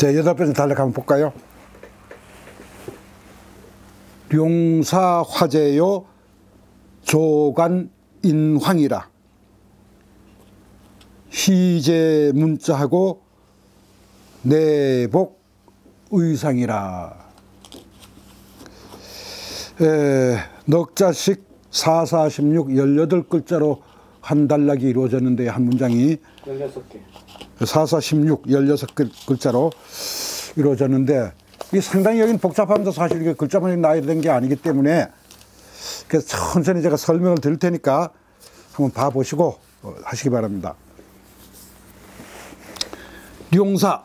제 여덟 번째 단락 한번 볼까요? 용사 화제요 조간 인황이라 희제 문자하고 내복 의상이라 에, 넉자씩 4, 4, 16, 18글자로 한 단락이 이루어졌는데 한 문장이 16개. 4, 4, 16, 16글자로 이루어졌는데 이 상당히 여긴 복잡하면서 사실 이게 글자만 되는 게 아니기 때문에 그래서 천천히 제가 설명을 드릴 테니까 한번 봐보시고 어, 하시기 바랍니다. 룡사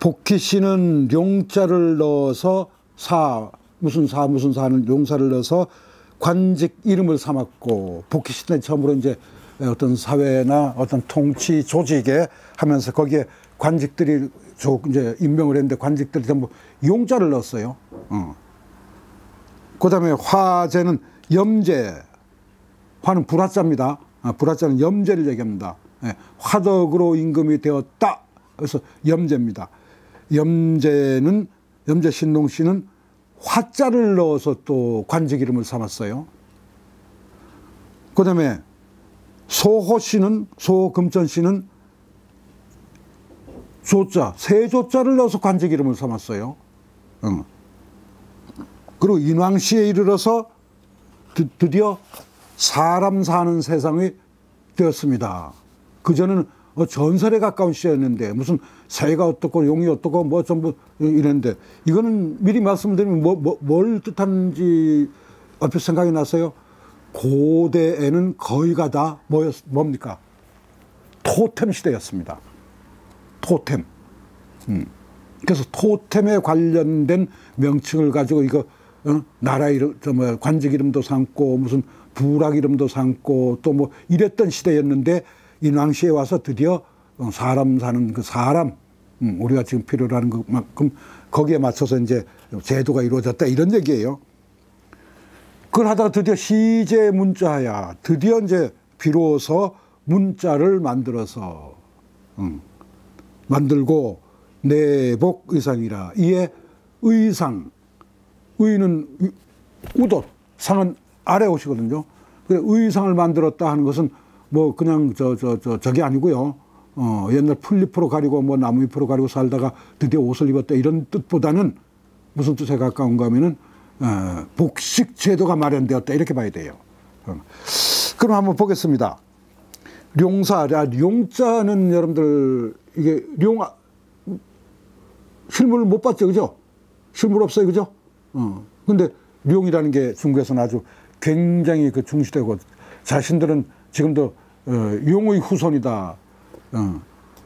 복희 씨는 룡자를 넣어서 사 무슨 사 무슨 사는 용사를 넣어서 관직 이름을 삼았고 복희 씨는 처음으로 이제 어떤 사회나 어떤 통치 조직에 하면서 거기에 관직들이 조 이제 임명을 했는데 관직들이 전부 용자를 넣었어요. 어. 그다음에 화제는 염제 화는 불화자입니다. 아, 불화자는 염제를 얘기합니다. 예, 화덕으로 임금이 되었다. 그래서 염제입니다. 염제는 염제 신동 씨는 화자를 넣어서 또 관직 이름을 삼았어요. 그다음에 소호 씨는 소금천 씨는 조자 세조자를 넣어서 관직 이름을 삼았어요. 응. 그리고 인왕 씨에 이르러서 드, 드디어 사람 사는 세상이 되었습니다. 그전에는 어, 전설에 가까운 시였는데 무슨 새가 어떻고 용이 어떻고 뭐 전부 이랬는데 이거는 미리 말씀드리면 뭐, 뭐, 뭘 뜻하는지 얼핏 생각이 났어요. 고대에는 거의가 다 뭐였, 뭡니까? 토템 시대였습니다. 토템. 음. 그래서 토템에 관련된 명칭을 가지고 이거 어? 나라 이름, 뭐 관직 이름도 삼고 무슨 부락 이름도 삼고 또 뭐 이랬던 시대였는데 인왕시에 와서 드디어 어, 사람 사는 그 사람 음, 우리가 지금 필요로 하는 그만큼 거기에 맞춰서 이제 제도가 이루어졌다 이런 얘기예요. 그걸 하다가 드디어 시제 문자야 드디어 이제 비로소 문자를 만들어서 음, 만들고 내복 의상이라 이에 의상 의는 우옷 상은 아래 옷이거든요. 그래 의상을 만들었다 하는 것은 뭐 그냥 저 저 저 저, 게 아니고요. 어 옛날 풀잎으로 가리고 뭐 나무잎으로 가리고 살다가 드디어 옷을 입었다 이런 뜻보다는 무슨 뜻에 가까운가 하면은 어, 복식 제도가 마련되었다 이렇게 봐야 돼요. 어. 그럼 한번 보겠습니다. 룡사, 룡자는 여러분들 이게 룡 실물을 못 봤죠, 그죠? 실물 없어요, 그죠? 어. 근데 룡이라는 게 중국에서는 아주 굉장히 그 중시되고 자신들은 지금도 어, 용의 후손이다. 어,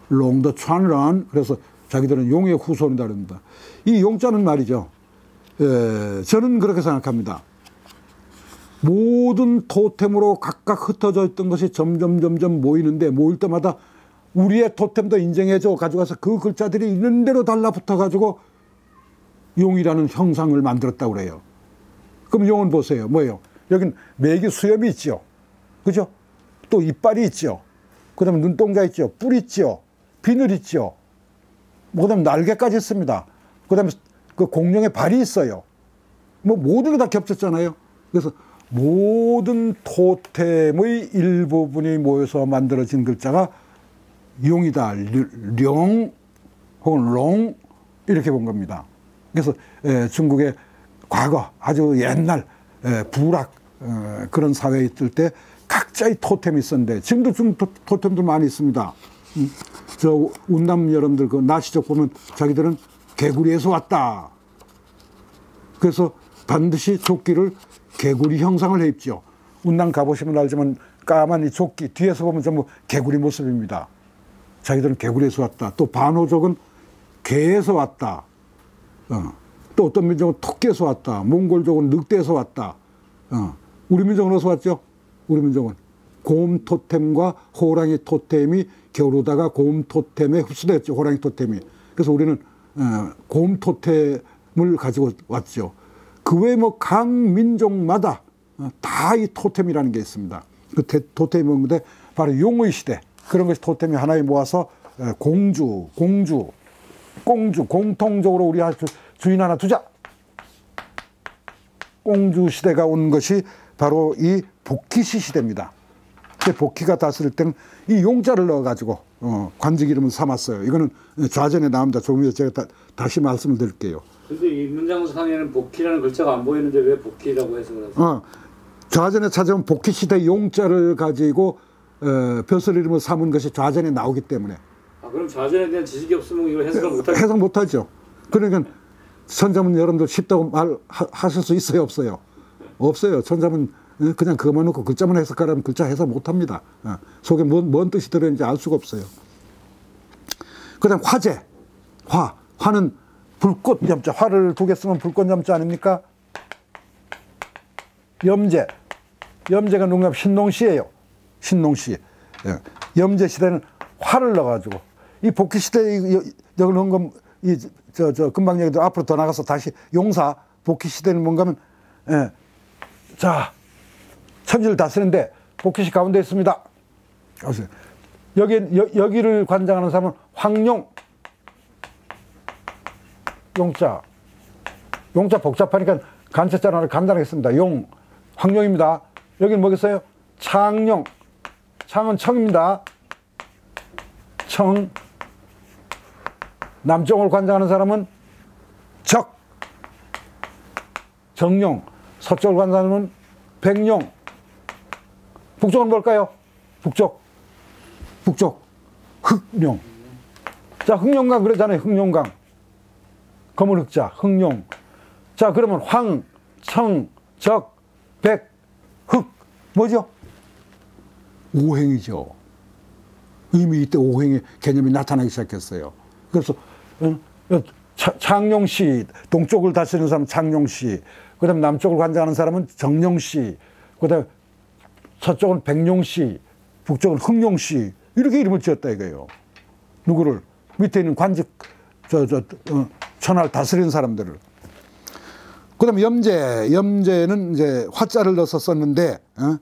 롱더 찬런 그래서 자기들은 용의 후손이다 그럽니다. 이 용자는 말이죠. 에, 저는 그렇게 생각합니다. 모든 토템으로 각각 흩어져 있던 것이 점점 점점 모이는데 모일 때마다 우리의 토템도 인정해줘 가져가서 그 글자들이 있는 대로 달라붙어 가지고 용이라는 형상을 만들었다고 그래요. 그럼 용은 보세요. 뭐예요? 여긴 매기 수염이 있죠. 그죠? 또 이빨이 있죠. 그 다음에 눈동자 있죠. 뿔 있죠. 비늘 있죠. 그 다음에 날개까지 있습니다. 그 다음에 그 공룡의 발이 있어요. 뭐 모든 게 다 겹쳤잖아요. 그래서 모든 토템의 일부분이 모여서 만들어진 글자가 용이다. 룡 혹은 롱 이렇게 본 겁니다. 그래서 중국의 과거 아주 옛날 부락 어, 그런 사회에 있을 때 각자의 토템이 있었는데 지금도 좀 토템들 많이 있습니다. 음, 저 운남 여러분들 그 나시적 보면 자기들은 개구리에서 왔다. 그래서 반드시 조끼를 개구리 형상을 해 입죠. 운남 가보시면 알지만 까만 이 조끼 뒤에서 보면 전부 개구리 모습입니다. 자기들은 개구리에서 왔다. 또 반호족은 개에서 왔다. 어. 또 어떤 민족은 토끼에서 왔다. 몽골족은 늑대에서 왔다. 어. 우리 민족은 어디서 왔죠? 우리 민족은 곰 토템과 호랑이 토템이 겨루다가 곰 토템에 흡수됐죠. 호랑이 토템이. 그래서 우리는 어, 곰 토템을 가지고 왔죠. 그 외에 뭐 각 민족마다 어, 다이 토템이라는 게 있습니다. 그 토템이 뭔데 바로 용의 시대 그런 것이 토템이 하나에 모아서 어, 공주, 공주 꽁주 공통적으로 우리 주인 하나 두자. 꽁주 시대가 온 것이 바로 이 복희시 시대입니다. 복희가 다스릴 때는 이 용자를 넣어가지고 어, 관직 이름을 삼았어요. 이거는 좌전에 나옵니다. 조금 이따 제가 다, 다시 말씀을 드릴게요. 근데 이 문장상에는 복희라는 글자가 안 보이는데 왜 복희라고 해석을 하세요? 어, 좌전에 찾아온 복희 시대 용자를 가지고 어, 벼슬 이름을 삼은 것이 좌전에 나오기 때문에. 아 그럼 좌전에 대한 지식이 없으면 이걸 해석을 못하죠? 해석 못하죠. 그러니까 천자문 여러분들 쉽다고 말하실 수 있어요, 없어요? 없어요. 천자문 그냥 그것만 놓고 글자만 해석하라면 글자 해석 못합니다. 어, 속에 뭔, 뭔 뜻이 들어있는지 알 수가 없어요. 그 다음 화재, 화. 화는 불꽃 염자. 화를 두 개 쓰면 불꽃 염자 아닙니까? 염제. 염제가 누구냐? 신농시예요. 신농시. 예. 염제 시대는 화를 넣어가지고 이 복귀 시대에 여기 넣은 건 이저저 금방 얘기도 앞으로 더 나가서 다시 용사 복귀 시대는 뭔가면 예. 자 천지를 다스는데 복귀시 가운데 있습니다. 여기 여, 여기를 관장하는 사람은 황용 용자 용자 복잡하니까 간체자를 간단하겠습니다. 용 황룡입니다. 여기는 뭐겠어요? 창룡. 창은 청입니다. 청. 남쪽을 관장하는 사람은 적. 정룡. 서쪽을 관장하는 백룡. 북쪽은 뭘까요? 북쪽. 북쪽. 흑룡. 자, 흑룡강 그러잖아요. 흑룡강. 검은 흑자, 흑룡. 자, 그러면 황, 청, 적, 백, 흑. 뭐죠? 오행이죠. 이미 이때 오행의 개념이 나타나기 시작했어요. 그래서 어, 창룡씨, 동쪽을 다스리는 사람은 창룡씨, 그 다음 남쪽을 관장하는 사람은 정룡씨, 그 다음 서쪽은 백룡씨, 북쪽은 흑룡씨, 이렇게 이름을 지었다 이거예요. 누구를? 밑에 있는 관직, 저, 저, 어, 천하를 다스리는 사람들을. 그 다음에 염제, 염제는 이제 화자를 넣어서 썼는데, 어?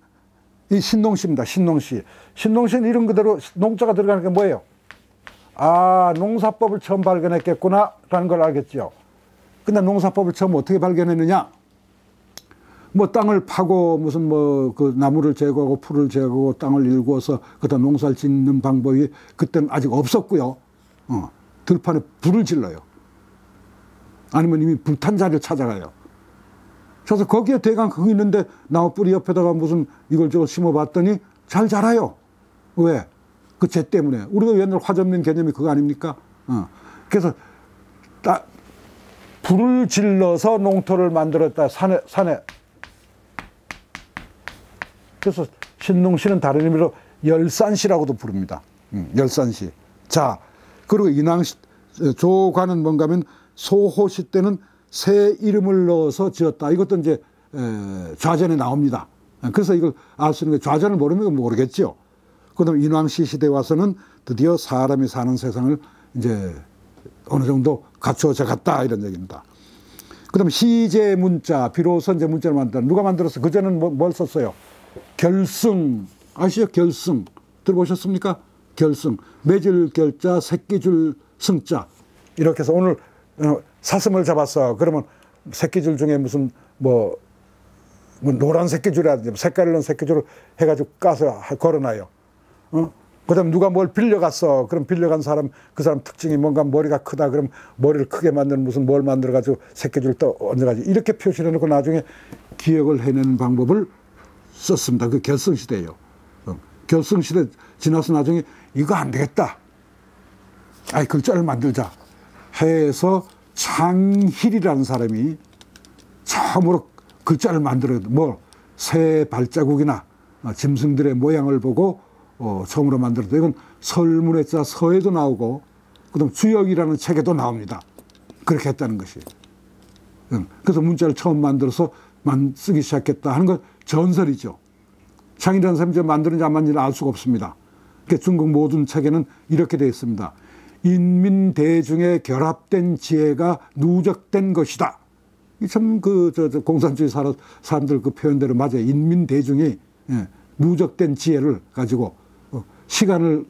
이 신농시입니다. 신농시. 신농시는 이름 그대로 농자가 들어가는 게 뭐예요? 아, 농사법을 처음 발견했겠구나, 라는 걸 알겠죠. 근데 농사법을 처음 어떻게 발견했느냐? 뭐 땅을 파고 무슨 뭐 그 나무를 제거하고 풀을 제거하고 땅을 일구어서 그다 농사를 짓는 방법이 그때는 아직 없었고요. 어, 들판에 불을 질러요. 아니면 이미 불탄 자리를 찾아가요. 그래서 거기에 대강 그거 있는데 나무 뿌리 옆에다가 무슨 이걸 저걸 심어봤더니 잘 자라요. 왜? 그재 때문에. 우리가 옛날 화전민 개념이 그거 아닙니까? 어. 그래서 딱 불을 질러서 농토를 만들었다. 산에, 산에. 그래서 신농시는 다른 의미로 열산시라고도 부릅니다. 음, 열산시. 자, 그리고 인왕시, 조관은 뭔가 하면 소호시 때는 새 이름을 넣어서 지었다. 이것도 이제 좌전에 나옵니다. 그래서 이걸 알 수 있는 게 좌전을 모르면 모르겠죠. 그다음 인왕시 시대 와서는 드디어 사람이 사는 세상을 이제 어느 정도 갖추어져 갔다 이런 얘기입니다. 그다음 시제 문자 비로소 이제 문자를 만들다. 누가 만들었어? 그 전에는 뭐, 뭘 썼어요? 결승 아시죠? 결승 들어보셨습니까? 결승 매질 결자 새끼줄 승자 이렇게 해서 오늘 어, 사슴을 잡았어. 그러면 새끼줄 중에 무슨 뭐, 뭐 노란 새끼줄이라든지 뭐 색깔 있는 새끼줄을 해가지고 까서 걸어놔요. 어? 그 다음 누가 뭘 빌려갔어. 그럼 빌려간 사람, 그 사람 특징이 뭔가 머리가 크다. 그럼 머리를 크게 만드는 무슨 뭘 만들어가지고 새끼줄 또 얹어가지고 이렇게 표시를 해놓고 나중에 기억을 해내는 방법을 썼습니다. 그 결승시대예요. 어. 결승시대 지나서 나중에 이거 안 되겠다. 아이, 글자를 만들자. 해서 창힐이라는 사람이 처음으로 글자를 만들어 뭐 새 발자국이나 짐승들의 모양을 보고 어, 처음으로 만들었다. 이건 설문의 자 서에도 나오고 그 다음 주역이라는 책에도 나옵니다. 그렇게 했다는 것이. 그래서 문자를 처음 만들어서 만 쓰기 시작했다 하는 건 전설이죠. 창이라는 사람이 만드는지 안 만드는지 알 수가 없습니다. 그러니까 중국 모든 책에는 이렇게 되어 있습니다. 인민 대중의 결합된 지혜가 누적된 것이다. 참그 저, 저 공산주의 사람들 그 표현대로 맞아요. 인민 대중이 예, 누적된 지혜를 가지고 어, 시간을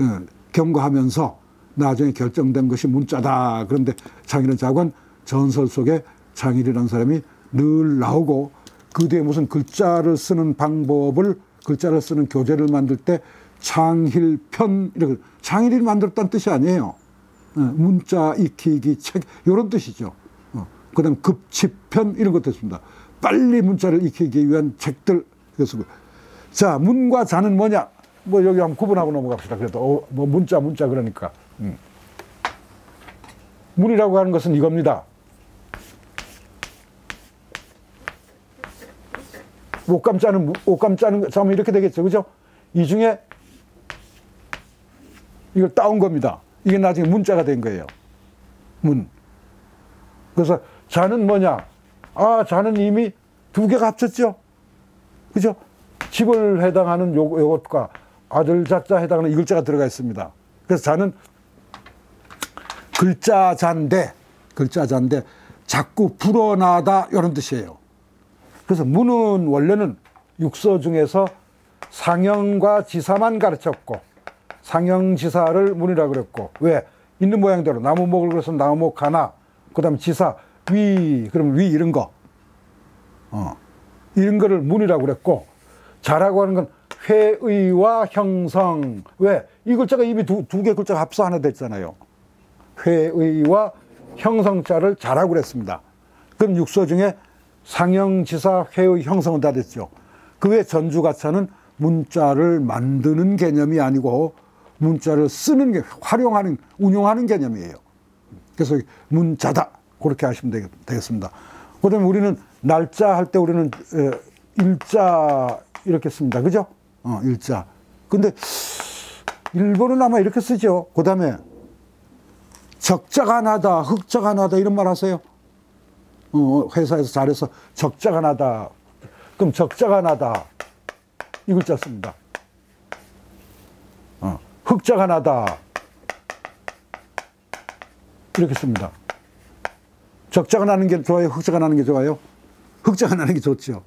어, 경과하면서 나중에 결정된 것이 문자다. 그런데 창일은 자관 전설 속에 창일이라는 사람이 늘 나오고 그 뒤에 무슨 글자를 쓰는 방법을 글자를 쓰는 교재를 만들 때 창힐편 이렇게 창일이 만들었다는 뜻이 아니에요. 어, 문자 익히기 책 이런 뜻이죠. 어, 그다음 급집편 이런 것도 있습니다. 빨리 문자를 익히기 위한 책들 그래서 자 문과 자는 뭐냐? 뭐 여기 한번 구분하고 넘어갑시다. 그래도 어, 뭐 문자 문자 그러니까 음. 문이라고 하는 것은 이겁니다. 옷감 짜는 옷감 짜는 짜면 이렇게 되겠죠, 그죠? 이 중에 이걸 따온 겁니다. 이게 나중에 문자가 된 거예요. 문. 그래서 자는 뭐냐? 아, 자는 이미 두 개가 합쳤죠? 그죠? 집을 해당하는 요, 요것과 아들 자자 해당하는 이 글자가 들어가 있습니다. 그래서 자는 글자 잔데, 글자 잔데 자꾸 불어나다 이런 뜻이에요. 그래서 문은 원래는 육서 중에서 상형과 지사만 가르쳤고 상형지사를 문이라 그랬고 왜? 있는 모양대로 나무목을 그래서 나무목 하나 그다음 지사 위 그럼 위 이런 거. 어. 이런 거를 문이라고 그랬고 자라고 하는 건 회의와 형성. 왜? 이 글자가 이미 두 두 개 글자가 합서 하나 됐잖아요. 회의와 형성자를 자라고 그랬습니다. 그럼 육서 중에 상형지사 회의 형성은 다 됐죠 그 외 전주가차는 문자를 만드는 개념이 아니고 문자를 쓰는 게 활용하는 운용하는 개념이에요. 그래서 문자다 그렇게 하시면 되겠습니다. 그다음에 우리는 날짜 할 때 우리는 일자 이렇게 씁니다. 그죠? 어, 일자. 근데 일본은 아마 이렇게 쓰죠. 그다음에 적자가 나다, 흑자가 나다 이런 말 하세요. 어, 회사에서 잘해서 적자가 나다. 그럼 적자가 나다. 이 글자 씁니다. 어. 흑자가 나다. 이렇게 씁니다. 적자가 나는 게 좋아요? 흑자가 나는 게 좋아요? 흑자가 나는 게 좋죠.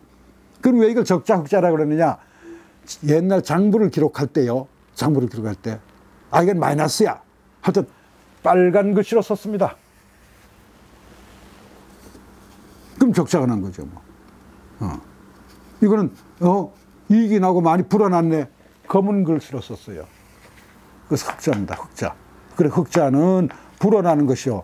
그럼 왜 이걸 적자, 흑자라고 그러느냐? 옛날 장부를 기록할 때요. 장부를 기록할 때. 아, 이건 마이너스야. 하여튼 빨간 글씨로 썼습니다. 그럼 적자가 난 거죠. 뭐. 어. 이거는, 어, 이익이 나고 많이 불어났네. 검은 글씨로 썼어요. 그래서 흑자입니다. 흑자. 그래 흑자는 불어나는 것이요.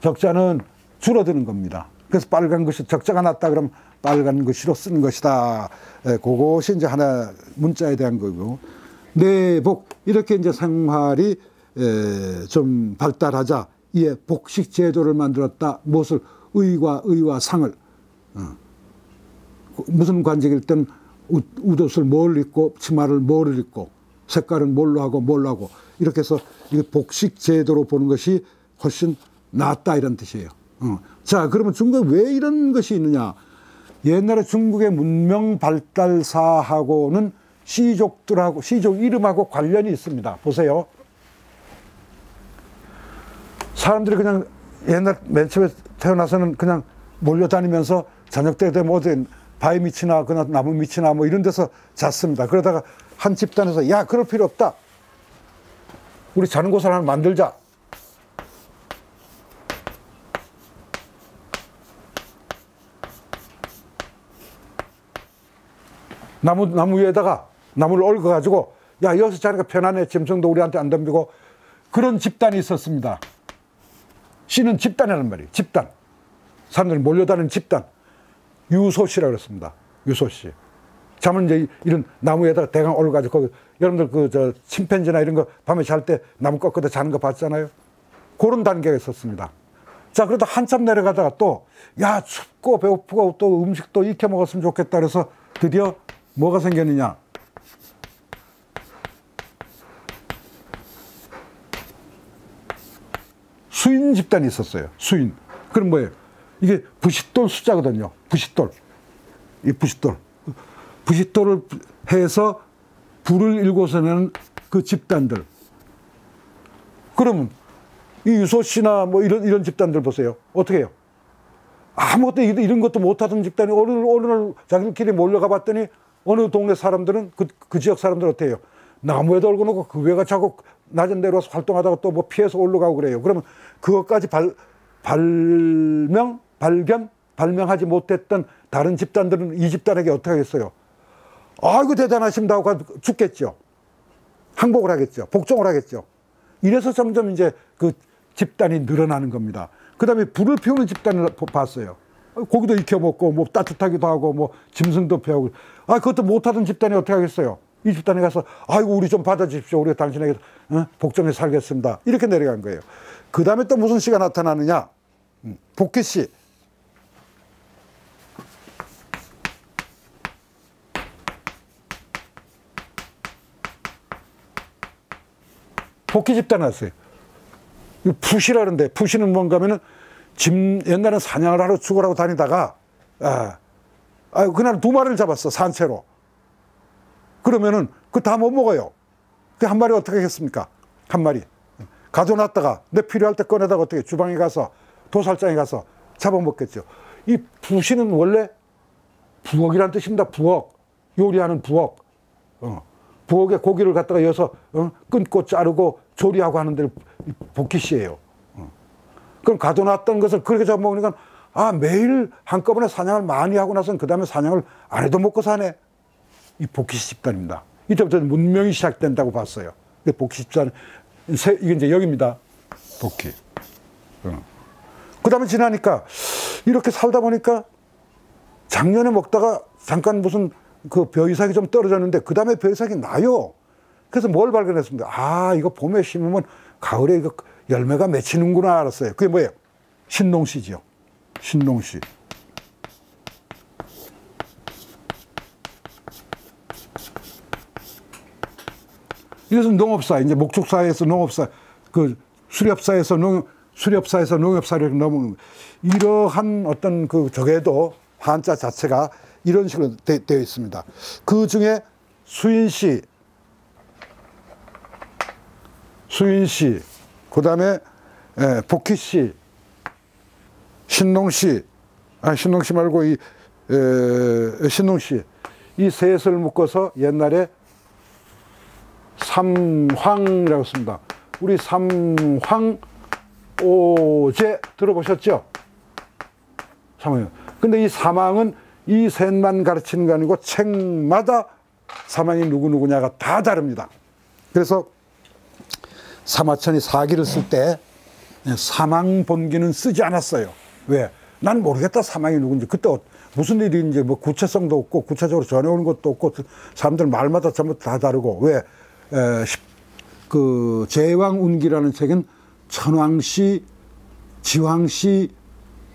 적자는 줄어드는 겁니다. 그래서 빨간 것이 적자가 났다 그러면 빨간 글씨로 쓰는 것이다. 에, 그것이 이제 하나 문자에 대한 거고. 내복 이렇게 이제 생활이 에, 좀 발달하자 이에 복식 제도를 만들었다. 무엇을 의과 의와 상을 어. 무슨 관직일 땐 웃옷을 뭘 입고 치마를 뭘 입고 색깔은 뭘로 하고 뭘로 하고 이렇게 해서 복식 제도로 보는 것이 훨씬 낫다 이런 뜻이에요. 어. 자 그러면 중국에 왜 이런 것이 있느냐? 옛날에 중국의 문명 발달사하고는 시족들하고 시족 이름하고 관련이 있습니다. 보세요. 사람들이 그냥 옛날 맨 처음에 태어나서는 그냥 몰려다니면서 저녁 때 되면 어디 바위 밑이나 그나 나무 밑이나 뭐 이런 데서 잤습니다. 그러다가 한 집단에서 야 그럴 필요 없다. 우리 자는 곳을 하나 만들자. 나무 나무 위에다가 나무를 얽어 가지고 야 여기서 자니까 편안해 짐승도 우리한테 안 덤비고 그런 집단이 있었습니다. 씨는 집단이라는 말이에요. 집단. 사람들이 몰려다니는 집단. 유소씨라고 그랬습니다. 유소씨. 잠은 이제 이런 나무에다가 대강 올가지고 거기 여러분들 그 저 침팬지나 이런 거 밤에 잘 때 나무 꺾어다 자는 거 봤잖아요. 그런 단계가 있었습니다. 자, 그러다 한참 내려가다가 또, 야, 춥고 배고프고 또 음식도 익혀 먹었으면 좋겠다 그래서 드디어 뭐가 생겼느냐. 수인 집단이 있었어요. 수인. 그럼 뭐예요? 이게 부싯돌 숫자거든요. 부싯돌. 이 부싯돌. 부싯돌을 해서 불을 일궈서는 그 집단들. 그러면 이 유소 씨나 뭐 이런 이런 집단들 보세요. 어떻게 해요? 아무것도 이런 것도 못하던 집단이 어느 어느 날 자기들끼리 몰려가 봤더니 어느 동네 사람들은 그, 그 지역 사람들 어때요? 나무에도 얽어 놓고 그 외가 자꾸 낮은 데로 활동하다가 또 뭐 피해서 올라가고 그래요. 그러면 그것까지 발, 발명, 발견, 발명하지 못했던 다른 집단들은 이 집단에게 어떻게 하겠어요? 아이고 대단하십니다 하고 죽겠죠. 항복을 하겠죠. 복종을 하겠죠. 이래서 점점 이제 그 집단이 늘어나는 겁니다. 그 다음에 불을 피우는 집단을 봤어요. 고기도 익혀 먹고 뭐 따뜻하기도 하고 뭐 짐승도 피하고 아 그것도 못하던 집단이 어떻게 하겠어요? 이 집단에 가서 아이고 우리 좀 받아주십시오. 우리가 당신에게 어? 복종해 살겠습니다. 이렇게 내려간 거예요. 그 다음에 또 무슨 시가 나타나느냐? 음, 복귀 씨. 복귀 집단 왔어요. 푸시라는데 푸시는 뭔가 하면은 짐 옛날에는 사냥을 하러 죽으라고 다니다가 아, 아 그날 두 마리를 잡았어 산채로. 그러면은 그 다 못 먹어요. 그 한 마리 어떻게 하겠습니까? 한 마리 가져놨다가 내 필요할 때 꺼내다가 어떻게 주방에 가서 도살장에 가서 잡아먹겠죠. 이 부시는 원래 부엌이란 뜻입니다. 부엌 요리하는 부엌. 어. 부엌에 고기를 갖다가 여서 어? 끊고 자르고 조리하고 하는 데를 복귀시예요. 어. 그럼 가둬놨던 것을 그렇게 잡아먹으니까 아 매일 한꺼번에 사냥을 많이 하고 나서는 그 다음에 사냥을 안 해도 먹고 사네. 이 복귀시 집단입니다. 이때부터 문명이 시작된다고 봤어요. 복귀 집단 이게 이제 여기입니다. 복귀. 어. 그 다음에 지나니까 이렇게 살다 보니까 작년에 먹다가 잠깐 무슨 그 벼이삭이 좀 떨어졌는데 그 다음에 벼이삭이 나요. 그래서 뭘 발견했습니다. 아 이거 봄에 심으면 가을에 이거 열매가 맺히는구나 알았어요. 그게 뭐예요? 신농씨죠. 신농씨. 이것은 농업사, 이제 목축사에서 농업사, 그 수렵사에서 농, 수렵사에서 농업사를 넘은 이러한 어떤 그 적에도 한자 자체가 이런 식으로 되, 어 있습니다. 그 중에 수인시, 수인시, 그 다음에 복희시, 신농시, 아, 신농시 말고 이 에, 신농시, 이 셋을 묶어서 옛날에 삼황이라고 씁니다. 우리 삼황 오제 들어보셨죠? 삼황. 근데 이 사망은 이 셋만 가르치는 게 아니고 책마다 사망이 누구누구냐가 다 다릅니다. 그래서 사마천이 사기를 쓸 때 사망 본기는 쓰지 않았어요. 왜? 난 모르겠다 사망이 누군지. 그때 어, 무슨 일인지 뭐 구체성도 없고 구체적으로 전해오는 것도 없고 사람들 말마다 전부 다 다르고 왜? 에, 그 제왕운기라는 책은 천왕씨, 지왕씨,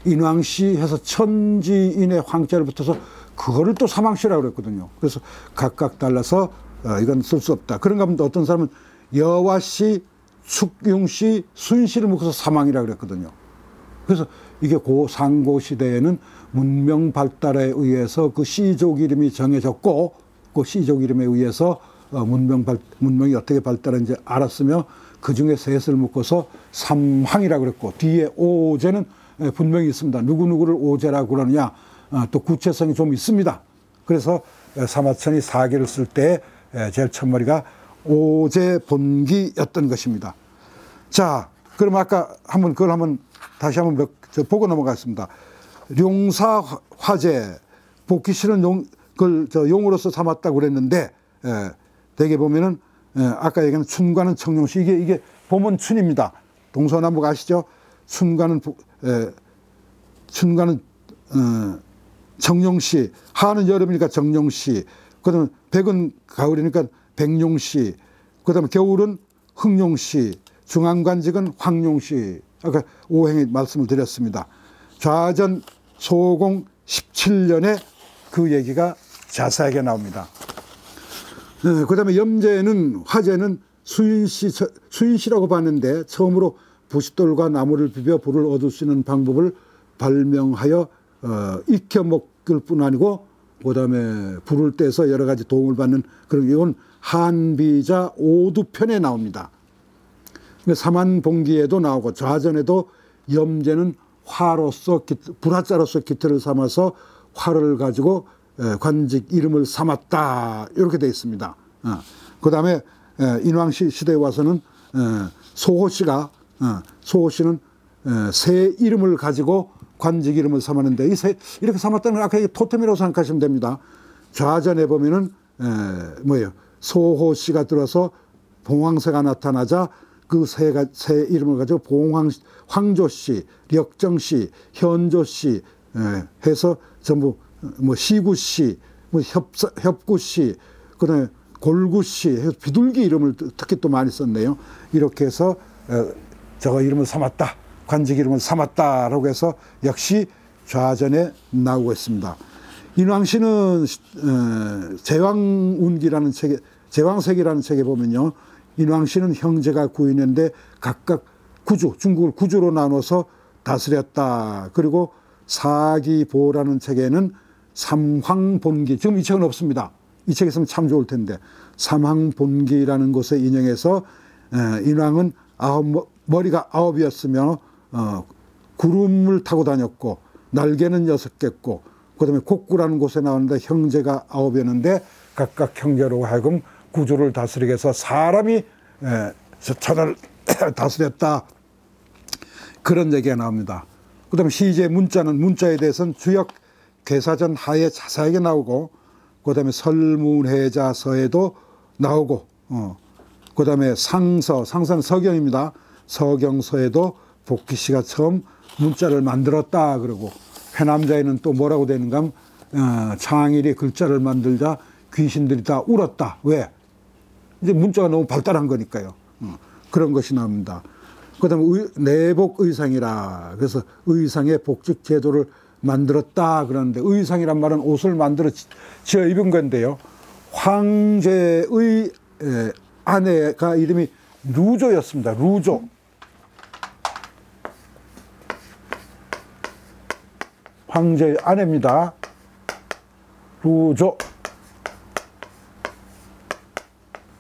인왕씨 해서 천지인의 황자를 붙어서 그거를 또 사망시라고 그랬거든요. 그래서 각각 달라서 어, 이건 쓸 수 없다. 그런가 하면 어떤 사람은 여와씨, 숙융씨, 순씨를 묶어서 사망이라고 그랬거든요. 그래서 이게 고 상고 시대에는 문명 발달에 의해서 그 시족 이름이 정해졌고 그 시족 이름에 의해서 어, 문명 발, 문명이 어떻게 발달한지 알았으며 그 중에 셋을 묶어서 삼황이라고 그랬고 뒤에 오제는 예, 분명히 있습니다. 누구누구를 오제라고 그러느냐 어, 또 구체성이 좀 있습니다. 그래서 예, 사마천이 사기를 쓸 때 제일 첫머리가 오제 본기였던 것입니다. 자, 그럼 아까 한번 그걸 한번 다시 한번 보고 넘어갔습니다. 용사 화제 복귀실은 용, 그걸 저 용으로서 삼았다고 그랬는데 예, 대개 보면은 예, 아까 얘기한 춘과는 청룡시 이게 이게 봄은 춘입니다. 동서남북 아시죠? 춘과는 예, 춘과는 어, 정룡시 하는 여름이니까 정룡시 그다음에 백은 가을이니까 백룡시 그다음에 겨울은 흑룡시 중앙관직은 황룡시 아까 오행의 말씀을 드렸습니다. 좌전 소공 17년에 그 얘기가 자세하게 나옵니다. 네, 그 다음에 염제는 화제는 수인시, 수인시라고 봤는데 처음으로 부싯돌과 나무를 비벼 불을 얻을 수 있는 방법을 발명하여 어, 익혀 먹을 뿐 아니고 그 다음에 불을 떼서 여러 가지 도움을 받는 그런 이건 한비자 오두편에 나옵니다. 사만봉기에도 나오고 좌전에도 염제는 화로서 불화자로서 기틀을 삼아서 화를 가지고 관직 이름을 삼았다 이렇게 되어 있습니다. 어. 그 다음에 인왕시 시대에 와서는 어, 소호 씨가 어, 소호 씨는 어, 새 이름을 가지고 관직 이름을 삼았는데 이렇게 삼았다는 건 아까 토템이라고 생각하시면 됩니다. 좌전에 보면은 에, 뭐예요? 소호 씨가 들어서 봉황새가 나타나자 그 새가 새 이름을 가지고 봉황 황조 씨, 력정 씨, 현조 씨 에, 해서 전부 뭐 시구 씨, 뭐 협사, 협구 씨, 그다음에 골구 씨 해서 비둘기 이름을 특히 또 많이 썼네요. 이렇게 해서 어, 저거 이름을 삼았다. 관직 이름을 삼았다라고 해서 역시 좌전에 나오고 있습니다. 인왕 씨는 어, 제왕 운기라는 책에 제왕색이라는 책에 보면요. 인왕 씨는 형제가 구인인데 각각 구주 중국을 구주로 나눠서 다스렸다. 그리고 사기보라는 책에는 삼황본기 지금 이 책은 없습니다. 이책 있으면 참 좋을 텐데 삼황본기라는 곳에 인용해서 인왕은 아홉 머리가 아홉이었으며 어, 구름을 타고 다녔고 날개는 여섯 개고 그다음에 곡구라는 곳에 나오는데 형제가 아홉이었는데 각각 형제로 하여금 구조를 다스리게 해서 사람이 에, 천하를 다스렸다 그런 얘기가 나옵니다. 그다음에 시제 문자는 문자에 대해서는 주역 괴사전 하에 자세하게 나오고 그다음에 설문해자서에도 나오고 어. 그다음에 상서 상서는 서경입니다. 서경서에도 복희 씨가 처음 문자를 만들었다 그러고 회남자에는 또 뭐라고 되는가 어, 창일이 글자를 만들자 귀신들이 다 울었다. 왜? 이제 문자가 너무 발달한 거니까요. 어, 그런 것이 나옵니다. 그다음에 의, 내복 의상이라 그래서 의상의 복직 제도를 만들었다 그러는데 의상이란 말은 옷을 만들어 지어 입은 건데요. 황제의 에, 아내가 이름이 루조였습니다. 루조. 황제의 아내입니다. 루조.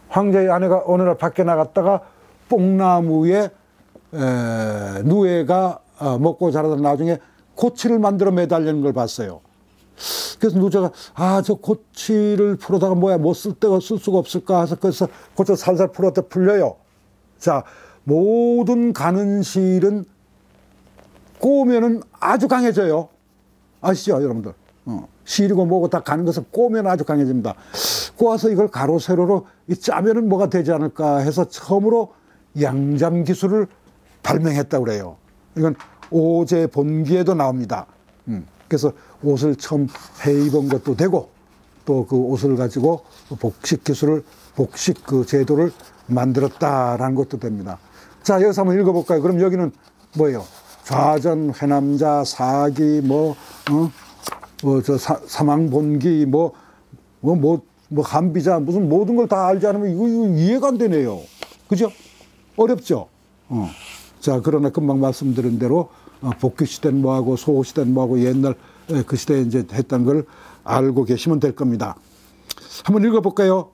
황제의 아내가 어느 날 밖에 나갔다가 뽕나무에 에, 누에가 어, 먹고 자라던 나중에 고치를 만들어 매달리는 걸 봤어요. 그래서 누자가 아 저 고치를 풀어다가 뭐야 못쓸 데가 쓸 수가 없을까 해서 그래서 고쳐 살살 풀었다 풀려요. 자 모든 가는 실은 꼬면은 아주 강해져요. 아시죠 여러분들? 어. 실이고 뭐고 다 가는 것은 꼬면 아주 강해집니다. 꼬아서 이걸 가로 세로로 짜면은 뭐가 되지 않을까 해서 처음으로 양잠 기술을 발명했다고 그래요. 이건 오제 본기에도 나옵니다. 음. 그래서 옷을 처음 해 입은 것도 되고 또 그 옷을 가지고 복식 기술을 복식 그 제도를 만들었다라는 것도 됩니다. 자 여기서 한번 읽어볼까요? 그럼 여기는 뭐예요? 좌전, 회남자, 사기, 뭐, 어? 뭐저 사망 본기, 뭐, 뭐, 뭐, 뭐, 한비자, 무슨 모든 걸 다 알지 않으면 이거, 이거 이해가 안 되네요. 그죠? 어렵죠? 어. 자, 그러나 금방 말씀드린 대로 어, 복귀 시대는 뭐하고 소호 시대는 뭐하고 옛날 그 시대에 이제 했던 걸 알고 계시면 될 겁니다. 한번 읽어볼까요?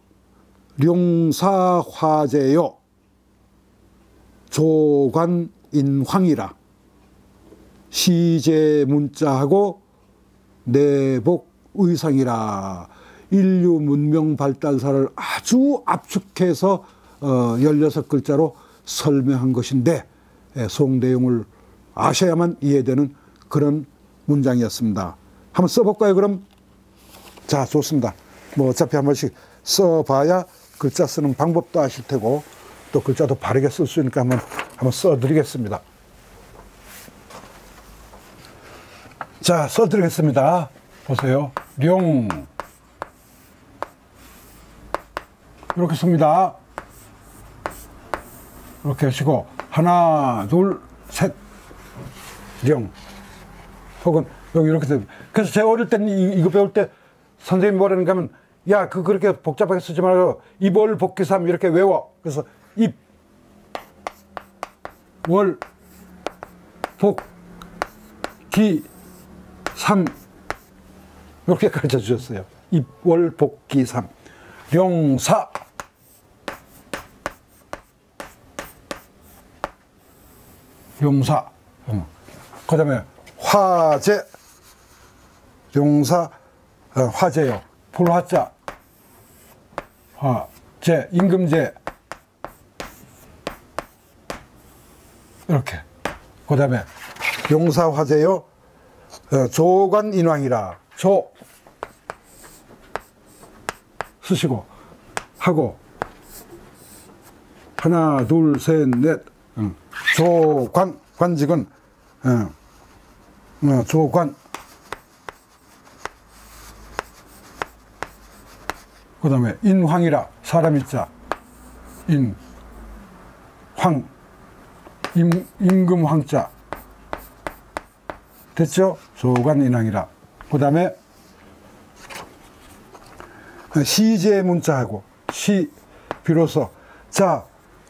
룡사화제요. 조관인황이라. 시제 문자하고 내복 의상이라. 인류 문명 발달사를 아주 압축해서 어, 16글자로 설명한 것인데 예, 송 내용을 아셔야만 이해되는 그런 문장이었습니다. 한번 써볼까요, 그럼? 자, 좋습니다. 뭐 어차피 한 번씩 써봐야 글자 쓰는 방법도 아실 테고 또 글자도 바르게 쓸 수 있으니까 한번, 한번 써드리겠습니다. 자, 써드리겠습니다. 보세요. 룡. 이렇게 씁니다. 이렇게 하시고, 하나, 둘, 셋, 령. 혹은 여기 이렇게 돼. 그래서 제가 어릴 때는 이, 거 배울 때 선생님이 뭐라는가 하면 야, 그 그렇게 복잡하게 쓰지 말고 입월 복귀삼 이렇게 외워. 그래서 입, 월, 복, 기, 삼 이렇게 가르쳐 주셨어요. 입 월 복 기 삼 령사 용사 그 다음에 화재 용사 어, 화재요 불화자 화재 임금제 이렇게. 그 다음에 용사 화재요. 어, 조관 인왕이라. 조. 쓰시고. 하고. 하나, 둘, 셋, 넷. 응. 조관. 관직은, 응. 어, 조관. 그 다음에 인황이라. 사람 있자. 인. 황. 임, 임금 황자. 됐죠? 소관 인왕이라. 그 다음에 시제 문자하고 시 비로소 자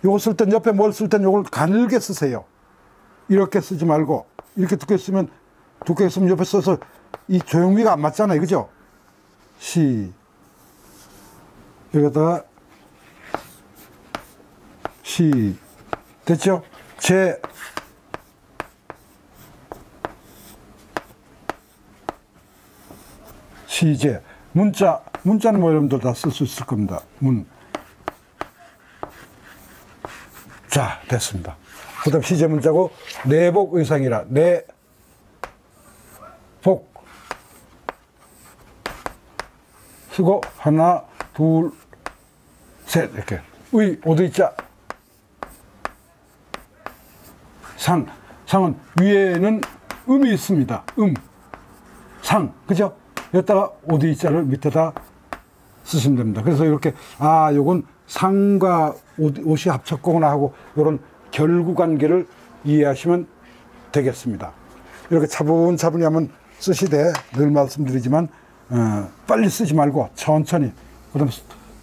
요거 쓸 땐 옆에 뭘 쓸 땐 요걸 가늘게 쓰세요. 이렇게 쓰지 말고 이렇게 두께 쓰면 두께 쓰면 옆에 써서 이 조형미가 안 맞잖아요. 그죠? 시 여기다가 시 됐죠? 제 시제 문자 문자는 뭐 여러분들 다 쓸 수 있을 겁니다. 문. 자 됐습니다. 그 다음 시제 문자고 내복 의상이라 내 복 쓰고 하나 둘 셋 이렇게 의 오드이자 상 상은 위에는 음이 있습니다. 음 상 그죠? 여기다가 오디자를 밑에다 쓰시면 됩니다. 그래서 이렇게 아 요건 상과 옷, 옷이 합쳤구나 하고 이런 결구 관계를 이해하시면 되겠습니다. 이렇게 차분차분히 하면 쓰시되 늘 말씀드리지만 어, 빨리 쓰지 말고 천천히 그다음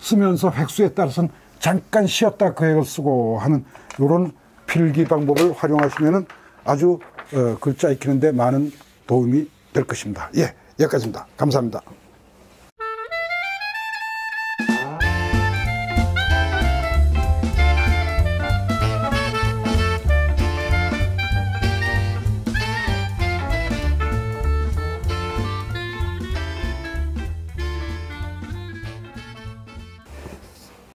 쓰면서 획수에 따라서는 잠깐 쉬었다 그 액을 쓰고 하는 이런 필기 방법을 활용하시면은 아주 어, 글자 익히는데 많은 도움이 될 것입니다. 예, 여기까지입니다. 감사합니다.